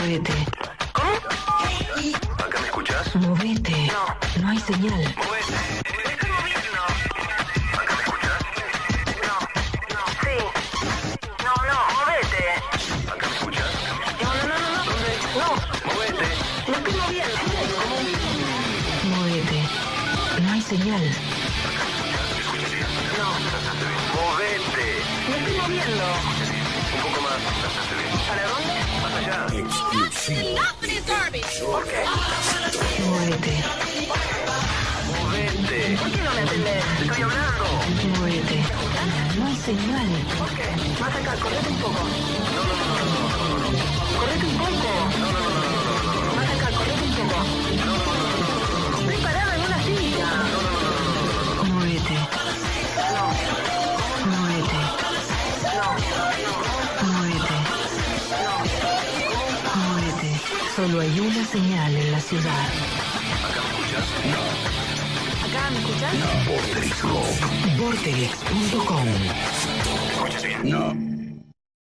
Movete. ¿Cómo? ¿Acá me escuchas? Movete. No. No hay señal. Movete. Estoy moviendo. ¿Acá me escuchas? No. No. Sí. No, no, movete. ¿Acá me escuchas? No, no, no, no. ¿Dónde? No. Movete. Me estoy moviendo. ¿Cómo? Movete. No hay señal. ¿Acá me escuchas? No. Más allá. ¿Por qué? Movete. Movete. ¿Por qué no me entendés? Estoy hablando. Movete. No hay señal. ¿Por qué? Más acá, correte un poco. No, no, no, Solo hay una señal en la ciudad. ¿Acá me escuchás? Vortex.com. ¿Escuchas bien? No.